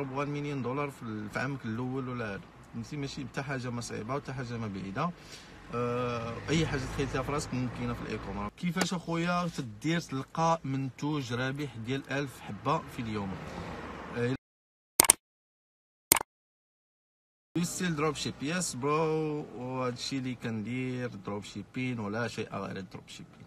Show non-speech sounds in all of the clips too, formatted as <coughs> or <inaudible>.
1 مليون دولار في عامك الأول ولا فهمتي ماشي حتى حاجة ما صعيبة وحتى حاجة ما بعيدة. آه، أي حاجة تخيلتيها في راسك ممكنة في ال e-commerce. كيفاش أخويا تدير تلقى منتوج رابح ديال 1000 حبة في اليوم؟ still dropship yes bro وهادشي اللي كندير dropshipping ولا شيء غير ال dropshipping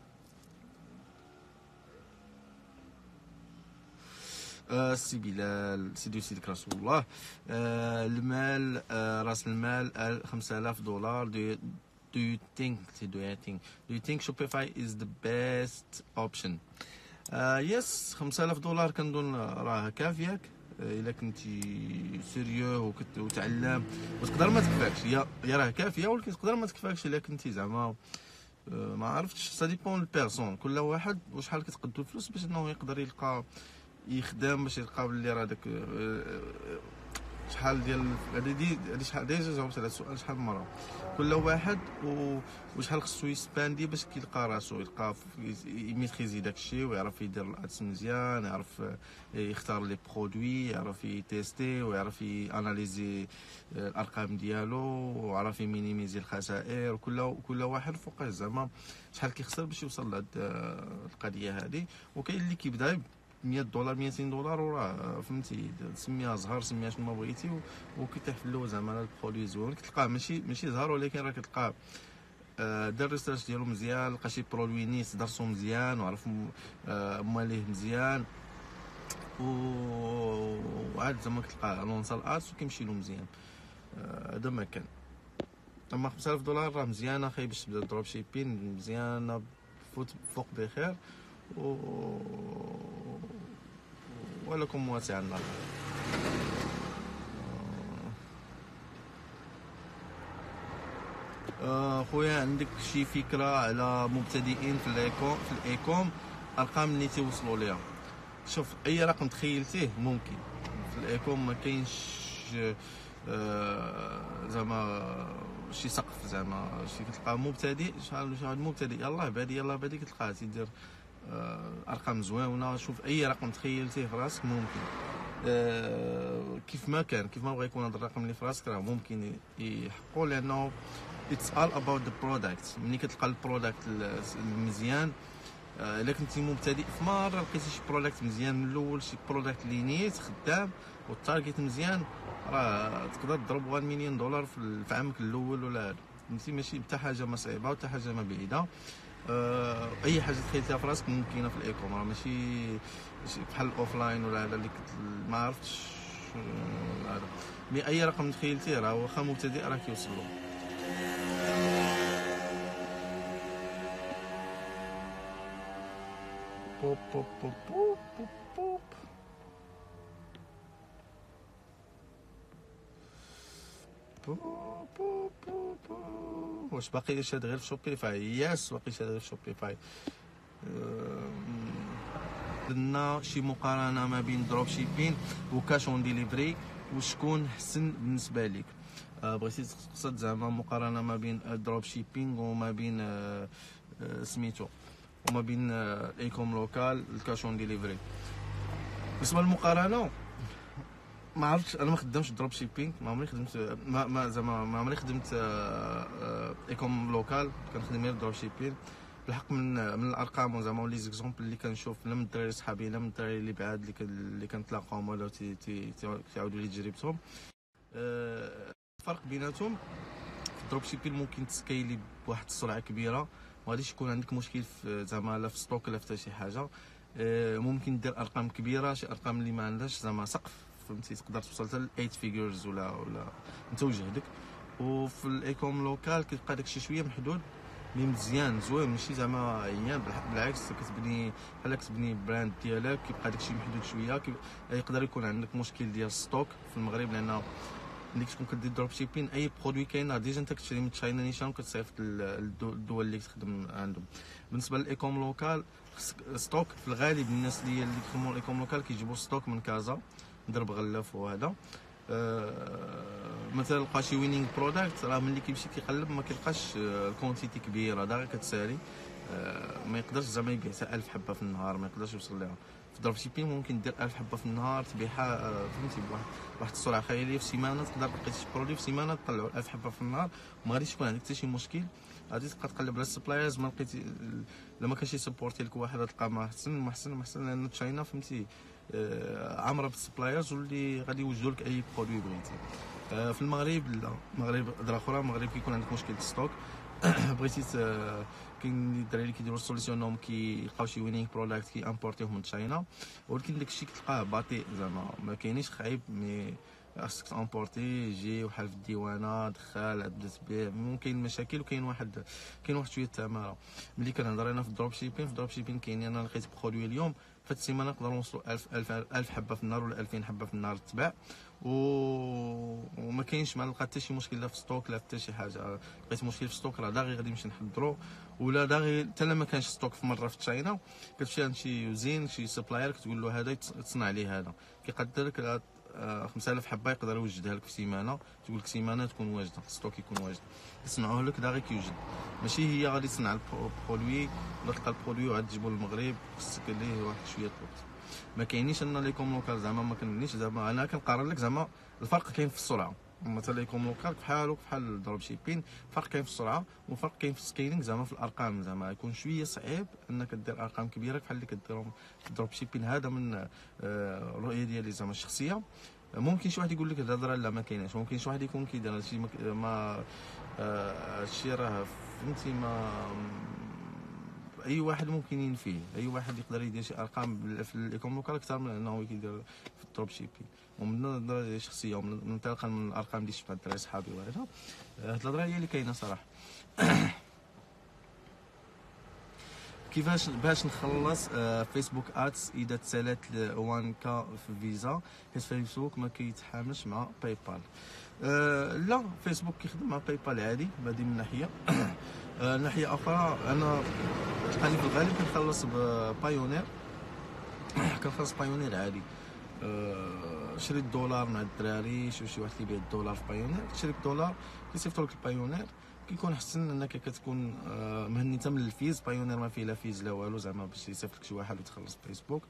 آه سي بلال سيدي وسيدك رسول الله. آه المال آه راس المال آه 5000 دولار. دو do you think do you think do you think Shopify is the best yes 5000 دولار كنظن راه كافياك إلا كنتي sérieux وتعلم وتقدر ما تكفاكش. هي راه كافيه ولكن تقدر ما تكفاكش إلا كنتي زعما ما عرفتش. ça dépend ال personne كل واحد وشحال كتقدو الفلوس باش إنه يقدر يلقى يخدم باش يلقى بلي راه داك شحال ديال هادي دي شحال déjà جاوبت على السؤال شحال مرة؟ كل واحد و... وشحال خصو ي spendي باش كيلقى راسو يلقى ي maîtriser داكشي ويعرف يدير ال ads مزيان يعرف يختار les produits يعرف ي tester ويعرف ي analyser الأرقام ديالو ويعرف ي minimiser الخسائر. وكل كل واحد فوقه زعما شحال كيخسر باش يوصل لهاد القضية هذه وكاين اللي كيبدا 100 دولار 200 دولار وراه فهمتي سميها زهر سميها شنو ما بغيتي وكيتحلو زعما ال produit زوين كتلقاه ماشي ماشي زهر ولكن راه كتلقاه آه، دار research ديالو مزيان لقى شي produit nice درسو مزيان وعرف آه، مواليه مزيان. و وعاد زعما كتلقاه لونسا الارت وكيمشي له مزيان. آه، هذا ما كان. أما 5000 دولار راه مزيانه خايب باش تبدا dropshipping مزيانه فوق بخير. و ولكم واسع النظر آه، خويا عندك شي فكرة على مبتدئين في ال e-com في ال e-com؟ أرقام اللي توصلوا ليها شوف أي رقم تخيلتيه ممكن. في ال e-com ما كاينش آه، زعما شي سقف زعما شي كتلقى مبتدئ شحال شحال مبتدئ؟ يلاه بادي يلاه بادي كتلقاه تيدير أرقام زوينة شوف أي رقم تخيلتيه في راسك ممكن. آه، كيف ما كان كيف ما بغى يكون هذا الرقم اللي في راسك راه ممكن يحققوا لأنه it's all about the product. ملي كتلقى ال product المزيان آه، إلا كنتي مبتدئ في مرة لقيتي شي product مزيان من الأول شي برودكت اللي نيت خدام وال target مزيان راه تقدر تضرب 1 مليون دولار في عامك الأول ولا فهمتي؟ ماشي حتى حاجة ما صعيبة وحتى حاجة ما بعيدة. آه، أي حاجة تخيلتها في راسك ممكنة في ال e-com راه ماشي بحال ال offline ولا هذا اللي ما عرفتش آه، هذا. mais أي رقم تخيلتيه راه؟ واخا مبتدئ راه كيوصل له بوب بوب بوب بوب بوب بوب. بوب. واش باقي شاد غير في Shopify yes باقي شاد غير في Shopify درنا شي مقارنة ما بين dropshipping و cash on delivery وشكون حسن بالنسبة لك بغيتي تقصد زعما مقارنة ما بين dropshipping وما بين سميتو وما بين e-com local ال cash on delivery بالنسبة للمقارنة ما عرفتش أنا ما خدامش dropshipping ما عمري خدمت ما ما زعما ما عمري خدمت e-com local كنخدم غير dropshipping بالحق من من الأرقام زعما و les exemples اللي كنشوف لا من الدراري صحابي لا من الدراري اللي بعاد اللي اللي كنتلاقاهم ولا تيعاودوا لي تجربتهم الفرق بيناتهم في ال dropshipping ممكن ت scaleي بواحد السرعة كبيرة ما غاديش يكون عندك مشكل زعما لا في stock لا في شي حاجة. ممكن دير أرقام كبيرة شي أرقام اللي ما عندهاش زعما سقف. فهمتي تقدر توصل حتى 8 figures ولا ولا انت وجهدك وفي ال e-com local كيبقى داكشي شوية محدود mais مزيان زوين ماشي زعما عيان بالعكس كتبني بحال كتبني brand ديالك كيبقى داكشي محدود شوية يقدر يكون عندك مشكل ديال stock في المغرب لأن ملي كتكون كدير dropshipping أي produit كاين déjà أنت كتشري من China نيشان كتصيفط للدول اللي كتخدم عندهم. بالنسبة لل e-com local stock في الغالب الناس اللي اللي كيخدموا ال e-com local كيجيبوا stock من كازا. ضرب غلف وهذا. أه مثلا لقى شي winning product راه ملي كيمشي كيقلب ما كيلقاش ال quantité كبيرة داغي كتسالي. آه، ما يقدرش زعما يبيع حتى 1000 حبة في النهار ما يقدرش يوصل لها. في dropshipping ممكن دير 1000 حبة في النهار تبيعها آه، فهمتي بواحد واحد السرعه خياليه في سيمانة تقدر لقيت شي produit في سيمانة تطلعوا 1000 حبة في النهار. وما غاديش يكون عندك حتى شي مشكل. غادي تبقى تقلب على ال suppliers ما لقيتي لما كانش ي supportي لك واحد تلقى ما احسن ما احسن ما احسن لأن China فهمتي آه، عامرة بال suppliers واللي غادي يوجدوا لك أي produit بغيتي. آه، في المغرب لا. المغرب هضره أخرى المغرب كيكون عندك مشكل stock <coughs> بغيتي كاين الدراري كيديروا ال solution انهم كيلقاو شي winning product كي importerيوه من China ولكن داكشي كتلقاه باطئ زعما ما كاينيش خايب mais خاصك ت importer يجي وحال في الديوانة دخل عاد تبيع ممكن مشاكل وكاين واحد كاين واحد شوية التماره ملي كنهضر أنا في ال dropshipping في ال dropshipping كاين أنا لقيت produit اليوم. في السيمانة نقدروا نوصلوا 1000 1000 1000 حبة في النهار ولا 2000 حبة في النهار تباع و... وما كاينش ما لقى حتى شي مشكل لا في stock لا حتى شي حاجة. لقيت مشكل في stock راه داغي غادي نمشي نحضرو ولا داغي حتى ما كانش stock في مرة في China. كتمشي عند شي usine شي supplier كتقول له هذا تصنع لي هذا. كيقدر لك 5000 حبة يقدر يوجدها لك في سيمانة. تقول لك سيمانة تكون واجدة stock يكون واجد. يصنعوه لك داغي كيوجد ماشي هي غادي تصنع ال produit. ولا تلقى ال produit وعاد تجيبو للمغرب خصك ليه واحد شوية الوقت ما كاينينش ان l'e-com local زعما ما كنبنيش زعما أنا كنقارن لك زعما الفرق كاين في السرعة. مثلا l'e-com local بحالو بحال ال dropshipping الفرق كاين في السرعه والفرق كاين في ال scaling زعما في الأرقام زعما يكون شوية صعيب إنك دير أرقام كبيرة بحال اللي كديرهم في ال dropshipping هذا من الرؤية ديالي زعما الشخصية. ممكن شي واحد يقول لك الهضرة لا ما كايناش. ممكن شي واحد يكون كيدير هادشي ما هادشي راه فهمتي ما أي واحد ممكن ينفيه. أي واحد يقدر يدير شي أرقام في ال e-com local أكثر من إنه يدير في ال dropshipping ومن النظره الشخصيه ومن منطلقا من الارقام اللي شفتها الدراري صحابي وهذا هاد الهضره هي اللي كاينة صراحة كيفاش باش نخلص فيسبوك ads اذا تسالت 1 كافي فيزا حيت فيسبوك ما كيتحاملش مع باي بال أه لا فيسبوك كيخدم مع باي بال عادي هذه من ناحيه أه ناحيه أخرى أنا تلقاني في الغالب كنخلص ببايونير كنخلص بايونير عادي أه شريت دولار مع الدراري شوف شي واحد كيبيع الدولار في بايونير. تشري الدولار كيصيفطوا لك البايونير. كيكون احسن إنك كتكون آه، مهنيته من ال fees. بايونير ما فيه لا fees لا والو زعما باش يصيفط لك شي واحد وتخلص فيسبوك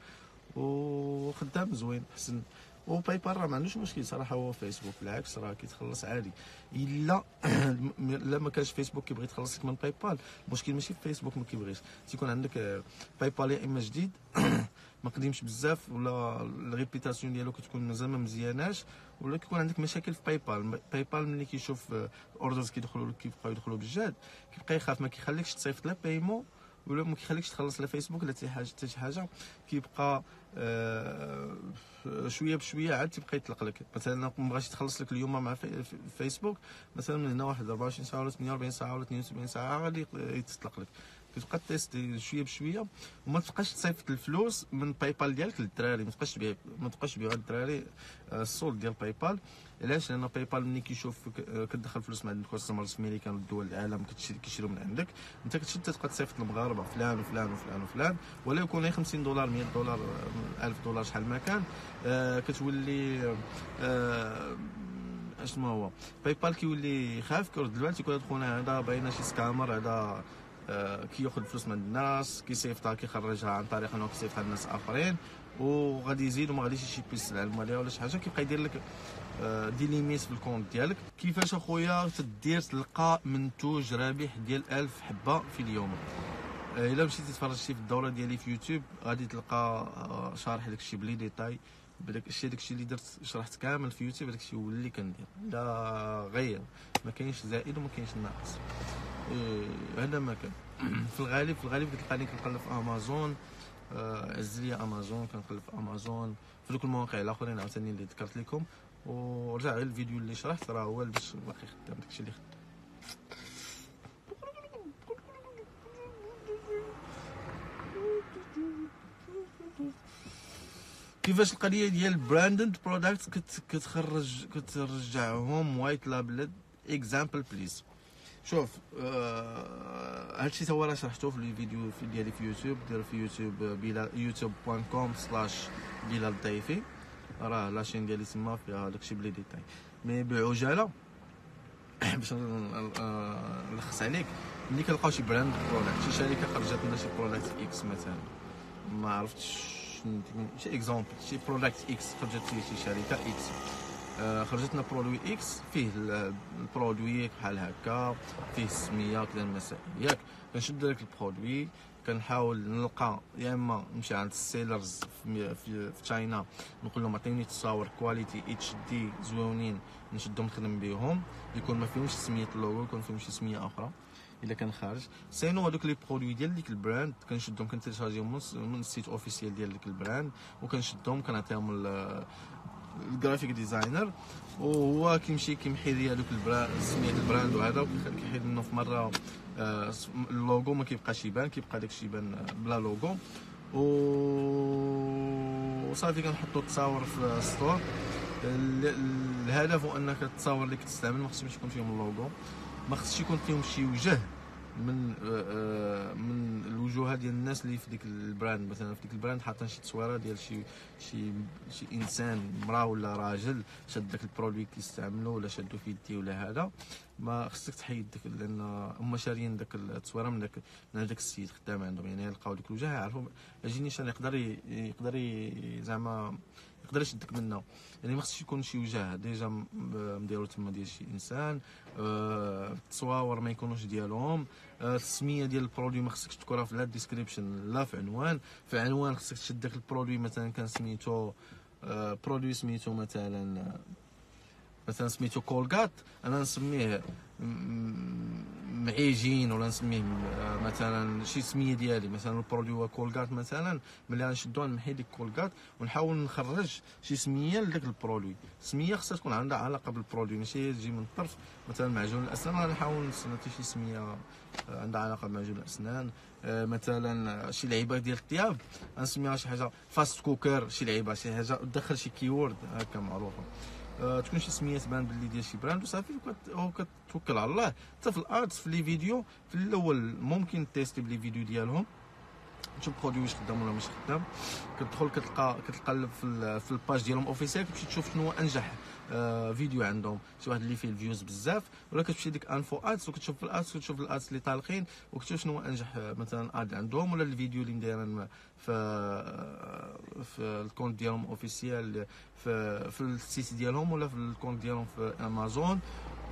وخدام زوين احسن وباي بال راه ما عندوش مشكل صراحة هو فيسبوك بالعكس راه كيتخلص عادي. إلا <coughs> لا ما كانش فيسبوك كيبغي يتخلص لك من باي بال المشكل ماشي في فيسبوك ما كيبغيش. تيكون عندك باي بال يا إما جديد <coughs> ما قديمش بزاف ولا ال réputation ديالو كتكون مازال ما مزياناش ولا كيكون عندك مشاكل في باي بال باي بال ملي كيشوف orders كيدخلوا لك كيبقاو يدخلوا بالجهد كيبقى يخاف ما كيخليكش تصيفط لا paiement ولا ما كيخليكش تخلص لا فيسبوك لا حتى حاجة حتى شي حاجة. كيبقى آه شوية بشوية عاد تيبقى يطلق لك. مثلا ما بغاش تخلص لك اليوم مع في فيسبوك مثلا من هنا واحد 24 ساعة ولا 48 ساعة ولا 72 ساعة غادي يتطلق لك. كتبقى test شوية بشوية وما تبقاش تصيفط الفلوس من باي بال ديالك للدراري. ما تبقاش تبيع ما تبقاش تبيع الدراري آه، ال solde ديال باي بال علاش؟ لأن باي بال ملي كيشوف آه، كتدخل فلوس مع ال customers في أمريكا ودول العالم كيشريو من عندك. أنت كتشد تبقى تصيفط المغاربة فلان وفلان وفلان وفلان. ولا يكون 50 دولار 100 دولار 1000 آه، دولار شحال ما كان. كتولي أشنو هو؟ باي بال كيولي خايف كيقيد البال تيقول خونا هذا باينه شي scammer هذا آه، كياخذ فلوس من الناس كيصيفطها كيخرجها عن طريق انه كيصيفطها لناس آخرين وغادي يزيد وما غاديش ي shippi السلعه عليها ولا شي حاجة كيبقى يدير لك آه، des limites في ال compte ديالك. كيفاش أخويا تدير تلقى منتوج رابح ديال 1000 حبة في اليوم؟ آه، إلا مشيتي تفرجتي في الدورة ديالي في يوتيوب غادي تلقى شارح داك الشيء ب les détails. بداك الشيء داك الشيء اللي درت شرحت كامل في يوتيوب داك الشيء هو اللي كندير. لا غير. ما كاينش زائد وما كاينش ناقص. هذا ما كان. <clears throat> في الغالب في الغالب كتلقاني كنقلب في أمازون. آه، عز لي أمازون كنقلب في أمازون. في دوك المواقع الآخرين عاوتاني اللي ذكرت لكم. ورجع غير الفيديو اللي شرحت راه هو باش باقي خدام. داكشي اللي خدام. كيفاش القضية ديال branded product كتخرج كترجعهم white label example please شوف آه هادشي تا هو راه شرحته في الفيديو في ديالي في يوتيوب دير في يوتيوب بلا يوتيوب point com slash بلال الضيفي راه la chaîne ديالي تما فيها داكشي ب les détails mais بعجالة <coughs> باش نلخص عليك ملي كنلقاو شي brand product شي شركة خرجت لنا شي product X مثلا ما عرفتش شي exemple شي product X خرجت فيه شي شركه X خرجت لنا produit X فيه ال produit بحال هكا فيه السميه كذا المسائل ياك كنشد داك ال produit كنحاول نلقى يا اما نمشي عند ال sellers في في, China نقول لهم عطيوني تصاور quality HD زوينين نشدهم نخدم بهم يكون ما فيهمش سميه اللوغو يكون فيهم شي سميه أخرى إلا كان خارج. sinon هذوك les produits ديال ديك ال brand كنشدهم كن téléchargi هم من ال site officiel ديال ديك ال brand وكنشدهم كنعطيهم ال graphic designer وهو كيمشي كيمحي لي هذوك سميه ال brand وهذا كيحيد منه في مرة آه، اللوغو ما كيبقاش يبان كيبقى داكشي يبان بلا لوغو. و وصافي كنحطو التصاور في ال store الهدف هو أنك التصاور اللي كتستعمل ما خصهمش يكون فيهم اللوغو. ما خصش يكون فيهم شي وجه من آه، آه، من الوجوه ديال الناس اللي في ديك ال brand. مثلا في ديك ال brand حاطين شي تصويرة ديال شي شي شي إنسان مراه ولا راجل شاد داك ال produit كيستعملو ولا شادو في يديه ولا هذا. ما خصك تحيد داك لأن هما شاريين داك التصويرة من داك من هذاك السيد خدام عندهم. يعني يلقاو ديك الوجه يعرفوا أجي نيشان يقدر يقدر زعما يقدر يشدك منه يعني ما خصش يكون شي وجه déjà مديرو تما ديال شي إنسان أه التصاور ما يكونوش ديالهم أه السميه ديال ال produit ما خصكش تكونها في لا description لا في عنوان. في عنوان خصك تشد داك ال produit مثلا كان سميتو أه produit سميتو مثلا مثلا سميتو كولغات أنا نسميه معيجين ولا نسميه مثلا شي سميه ديالي مثلا ال produit هو كولغات مثلا ملي غنشدو نمحي ديك كولغات ونحاول نخرج شي سميه لذاك ال produit سميه خصها تكون عندها علاقه بال produit ماشي تجي من الطرف مثلا معجون الاسنان غنحاول نصنت شي سميه عندها علاقه بمعجون الاسنان مثلا شي لعيبه ديال الثياب غنسميها شي حاجة fast cooker شي لعيبه شي حاجة دخل شي keyword هكا معروفه تكون شي سميه تبان باللي ديال شي brand وصافي وكتوكل على الله حتى في ال ads في les vidéos في الأول ممكن تيستي ب les vidéos ديالهم تشوف produit واش خدام ولا مش خدام كتدخل كتلقى كتقلب في, في ال page ديالهم officielle كتمشي تشوف شنو انجح آه فيديو عندهم. شي واحد اللي فيه ال views بزاف ولا كتمشي ديك info ads وكتشوف في ال ads وكتشوف ال ads اللي طالقين وكتشوف شنو أنجح آه، مثلا ad عندهم ولا الفيديو اللي مدايرين في آه، في ال compte ديالهم officiel في في ال site ديالهم ولا في ال compte ديالهم في امازون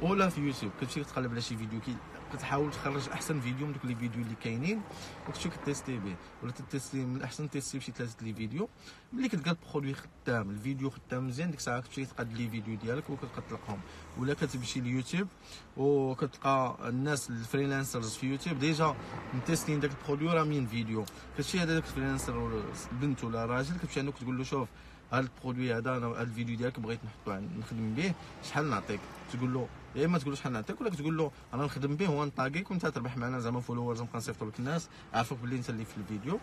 ولا في يوتيوب. كتمشي كتقلب على شي فيديو كي كتحاول تخرج أحسن فيديو من دوك les vidéos اللي كاينين وكتمشي كتيستي به. ولا تيستي من الاحسن تيستي بشي ثلاثة les vidéos. ملي كتلقى ال produit خدام الفيديو خدام مزيان ديك الساعة كتمشي تقاد les vidéos ديالك وكتبقى تطلقهم ولا كتمشي ليوتيوب وكتلقى الناس ال freelancers في يوتيوب déjà متيستين داك ال produit رامين فيديو. كتمشي هذاك ال freelancer البنت ولا راجل كتمشي عندك تقول له شوف هذا ال produit هذا أنا هذا الفيديو ديالك بغيت نحطو نخدم به شحال نعطيك؟ تقول له يا إما تقول له شحال نعطيك ولا تقول له أنا نخدم به ونطاقيك وأنت تربح معنا زعما followers نبقى نصيفط لك الناس. عارفوك بلي أنت اللي في الفيديو.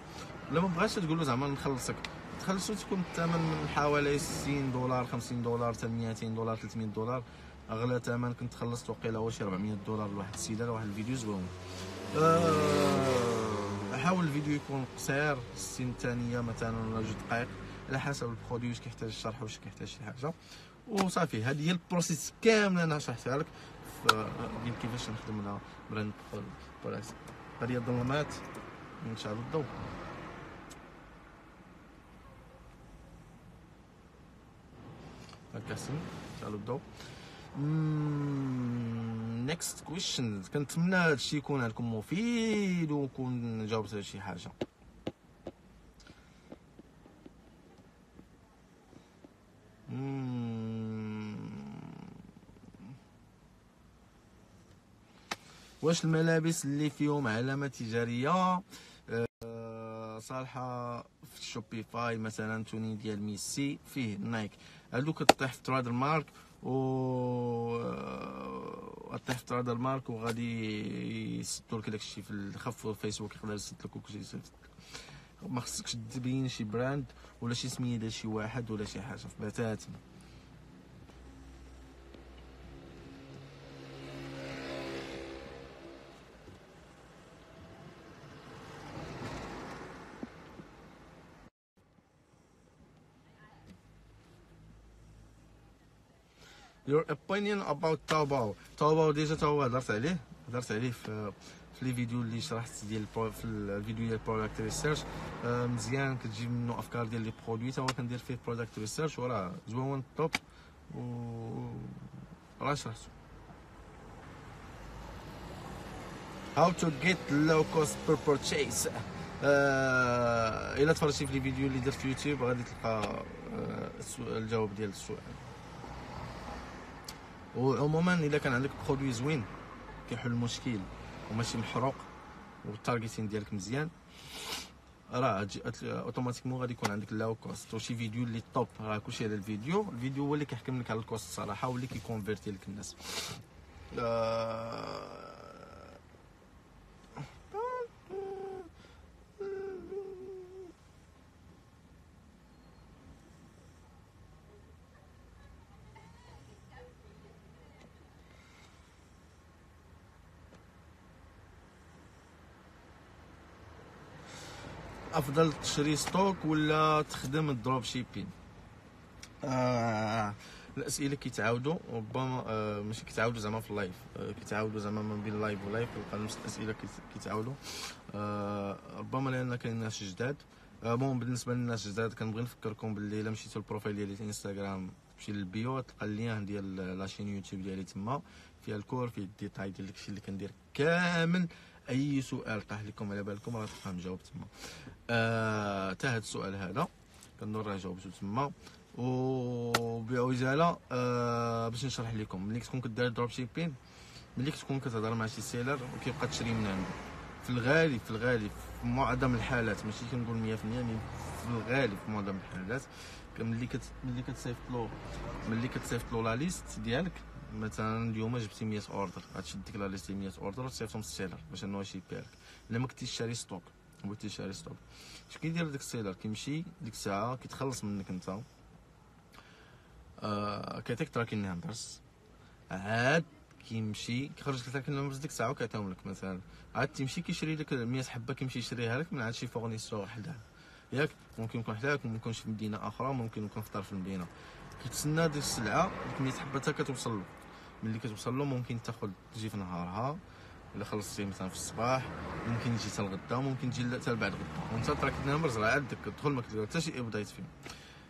ولا ما بغاش تقول له زعما نخلصك. تخلصو تكون الثمن من حوالي 60 دولار 50 دولار حتى 200 دولار 300 دولار. أغلى ثمن كنت خلصت وقيله هو شي 400 دولار لواحد السيدة لواحد الفيديو زوين. أه حاول الفيديو يكون قصير 60 ثانية مثلا ولا جوج دقائق. على حسب ال produit واش كيحتاج الشرح واش كيحتاج شي حاجة. وصافي. هذه هي ال process كامله أنا شرحتها لك. ديال كيفاش نخدم على brand بولاكس هذه هي الظلمات. نشعل الضوء هكا سن. نشعل الضوء next question كنتمنى هادشي يكون عندكم مفيد ونكون جاوبت على شي حاجة. واش الملابس اللي فيهم علامة تجارية؟ أه صالحة في Shopify مثلا tenue ديال ميسي فيه نايك. هادو كطيح في trademark و آه، طيح في trademark وغادي يسدوا لك داكشي في الخف فيسبوك يقدر يسد لك وكلشي يسد ما خصكش تبين شي brand ولا شي سمية ديال شي واحد ولا شي حاجة. بتاتا. Your opinion about تاوباو تاوباو déjà تا هو هضرت عليه هضرت عليه في في les vidéos اللي شرحت ديال في الفيديو ديال product research مزيان كتجيب منه أفكار ديال les produits تا هو كندير فيه product research وراه زوين top و راه شرحتو how to get low cost per purchase آه إلا تفرجتي في les vidéos اللي درت في يوتيوب غادي تلقى آه الجواب ديال السؤال. وعموما إلا كان عندك produit زوين كيحل المشكل وماشي محروق وال targeting ديالك مزيان راه automatiquement غادي يكون عندك low cost وشي فيديو اللي top راه كلشي على الفيديو. الفيديو هو اللي كيحكم لك على ال cost الصراحه واللي كيكونفيرتي لك الناس. آه أفضل تشري stock ولا تخدم ال dropshipping؟ آه الأسئلة كيتعاودوا ربما آه ماشي كيتعاودوا زعما في ال live. آه كيتعاودوا زعما ما بين ال live و live كيبقى نفس الأسئلة كيتعاودوا. آه ربما لأن كاين ناس جداد. bon بالنسبة للناس الجداد كنبغي نفكركم باللي إلا مشيتو ال profile ديالي في إنستغرام تمشي لل bio تلقى ال lien ديال la chaîne يوتيوب ديالي تما فيها ال cours فيه ال détail ديال داكشي اللي كندير كامل. أي سؤال طاح لكم على بالكم راه تلقاه مجاوب تما. آه تا هاد السؤال هذا كنور راه جاوبتو تما. وبعجاله آه باش نشرح لكم. ملي تكون كدير dropshipping ملي تكون كتهضر مع شي seller وكيبقى تشري من عنده في الغالب في الغالب في معظم الحالات ماشي كنقول 100% mais في الغالب في معظم الحالات ملي كت ملي كتصيفط له ملي كتصيفط له la liste ديالك مثلا اليوم جبتي 100 order غتشد ديك la liste 100 order وتصيفطهم لل seller باش إنه يشيبي لك إلا ما كنتيش شاري stock بغيتي شاري stock. اش كيدير داك ال seller؟ كيمشي ديك الساعة كيتخلص منك أنت. آه كيعطيك tracking numbers عاد كيمشي كيخرج لك tracking numbers ديك الساعة وكيعطيهم لك مثلا. عاد تيمشي كيشري لك 100 حبة كيمشي يشريها لك من عند شي fournisseur حداه ياك ممكن يكون حداك ممكن يكون في مدينة أخرى ممكن يكون في طرف المدينة. كيتسنى ديك السلعة ديك 100 حبة حتى كتوصل له. ملي كتوصل له ممكن تاخذ تجي في نهارها إلا خلصتي مثلا في الصباح ممكن تجي حتى الغدا ممكن تجي حتى بعد غدا. وانت tracking numbers راه عندك تدخل ما كدير حتى شي update فيه.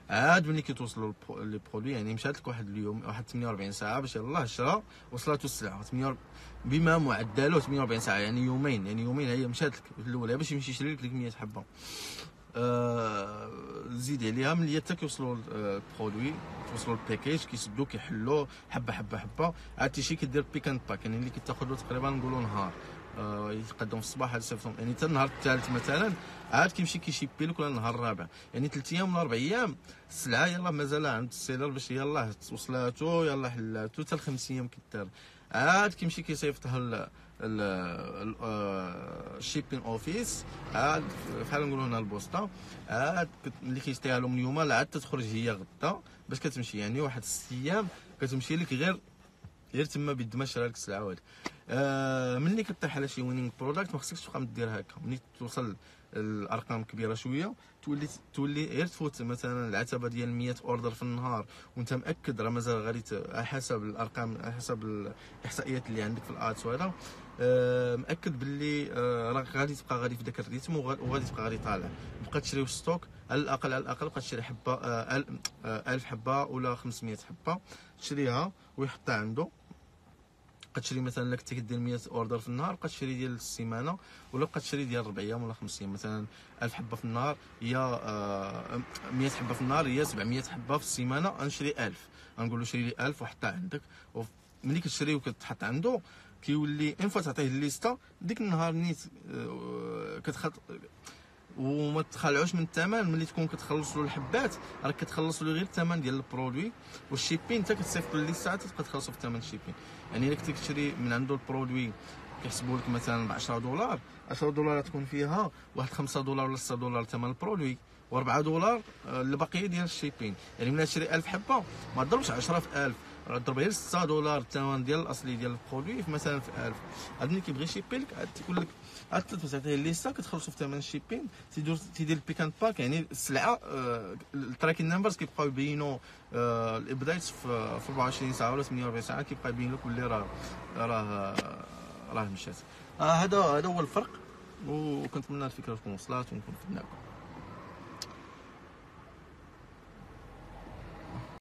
عاد ملي كيتوصلوا les produits يعني مشات لك واحد اليوم واحد 48 ساعة باش يلاه شرا وصلاتو السلعة. بما معدله 48 ساعة يعني يومين يعني يومين هي مشات لك. الاولى باش يمشي يشري لك ديك 100 حبة. زيد عليها ملي حتى كيوصلوا ال produit توصلوا ال package كيسدو كيحلو حبة حبة حبة. عاد تيشي كدير pick and pack يعني اللي كتاخذ تقريبا نقولوا نهار. آه يتقدم في الصباح هذا صيفطهم يعني حتى النهار الثالث مثلا عاد كيمشي كيشيبي لك ولا النهار الرابع يعني ثلاث أيام ولا أربع أيام السلعه يلاه مازال عند ال seller باش يلاه وصلاتو يلاه حلاتو حتى الخمس أيام كدار عاد كيمشي كيصيفطها ال shipping office عاد بحال نقولوا هنا البوسطة عاد ملي كيشيبيها لهم اليوم عاد تخرج هي غدا باش كتمشي يعني واحد ست أيام كتمشي لك غير غير تما بيد ما شرا لك السلعه وهادي آه ملي كطيح على شي winning product ما خصكش تبقى مدير هكا. ملي توصل الأرقام كبيرة شوية تولي تولي غير تفوت مثلا العتبة ديال 100 order في النهار وأنت مأكد راه مازال غادي على حسب الأرقام على حسب الإحصائيات اللي عندك في ال ads وهذا آه، مأكد باللي آه، راه غادي تبقى غادي في ذاك ال rythme وغادي تبقى غادي طالع. بقى تشري stock على الأقل على الأقل بقى تشري حبة 1000 آه، حبة ولا 500 حبة تشريها ويحطها عنده. تشري مثلا لك كدير 100 order في النهار تشري ديال السيمانة ولا تشري ديال 4 أيام ولا 5 أيام مثلا 1000 حبة في النهار هي 100 حبة في النهار هي 700 حبة في السيمانة غنشري 1000 غنقول له شري لي 1000 وحطها عندك. وملي كتشري وكتحط عنده كيولي une fois تعطيه الليستة ديك النهار نيت آه، كتخط وما تخلعوش من الثمن ملي تكون كتخلص له الحبات راك كتخلص له غير الثمن ديال ال produit. وال shipping انت كتصيفط له الليسته تبقى تخلصو في الثمن ال shipping يعني إلا كنتي كتشري من عنده ال produit كيحسبوا لك مثلا ب 10 دولار 10 دولار تكون فيها واحد 5 دولار ولا 6 دولار ثمن ال produit و4 دولار آه، البقية ديال ال shipping. يعني ملي تشري 1000 حبة ما تضربش 10 في 1000 ضرب غير 6 دولار الثمن ديال الأصلي ديال ال produit مثلا في 1000 هاد ملي كيبغي يشيبي لك تيقول لك عاد تعطيه الليستة كتخلصوا في ثمن ال shipping تيدير تيدير ال pick and pack يعني السلعة آه، ال tracking numbers كيبقاو يبينوا آه، ال update في في 24 ساعة ولا 48 ساعة كيبقى يبين لك بلي راه راه راه مشات. آه هذا هذا هو الفرق وكنتمنى الفكرة تكون وصلت ونكون فدناكم